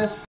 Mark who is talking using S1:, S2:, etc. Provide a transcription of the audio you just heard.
S1: process